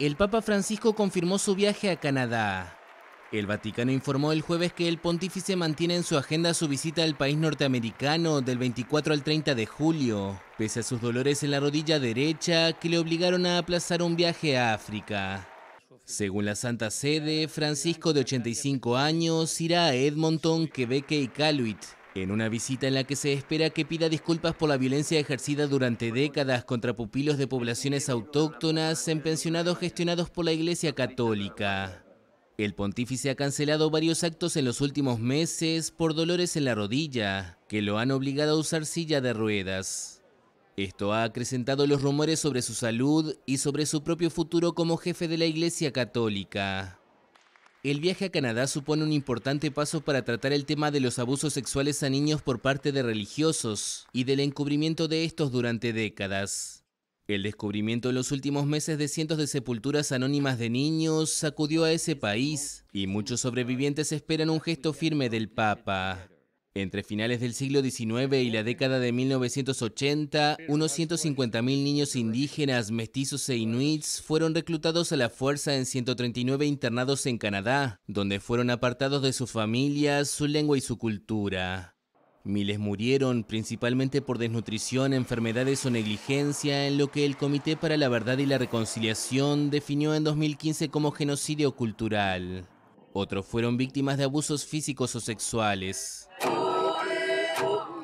El Papa Francisco confirmó su viaje a Canadá. El Vaticano informó el jueves que el pontífice mantiene en su agenda su visita al país norteamericano del 24 al 30 de julio, pese a sus dolores en la rodilla derecha que le obligaron a aplazar un viaje a África. Según la Santa Sede, Francisco de 85 años irá a Edmonton, Quebec y Caluit, en una visita en la que se espera que pida disculpas por la violencia ejercida durante décadas contra pupilos de poblaciones autóctonas en pensionados gestionados por la Iglesia Católica. El pontífice ha cancelado varios actos en los últimos meses por dolores en la rodilla, que lo han obligado a usar silla de ruedas. Esto ha acrecentado los rumores sobre su salud y sobre su propio futuro como jefe de la Iglesia Católica. El viaje a Canadá supone un importante paso para tratar el tema de los abusos sexuales a niños por parte de religiosos y del encubrimiento de estos durante décadas. El descubrimiento en los últimos meses de cientos de sepulturas anónimas de niños sacudió a ese país y muchos sobrevivientes esperan un gesto firme del Papa. Entre finales del siglo XIX y la década de 1980, unos 150.000 niños indígenas, mestizos e inuits fueron reclutados a la fuerza en 139 internados en Canadá, donde fueron apartados de sus familias, su lengua y su cultura. Miles murieron principalmente por desnutrición, enfermedades o negligencia en lo que el Comité para la Verdad y la Reconciliación definió en 2015 como genocidio cultural. Otros fueron víctimas de abusos físicos o sexuales. Oh.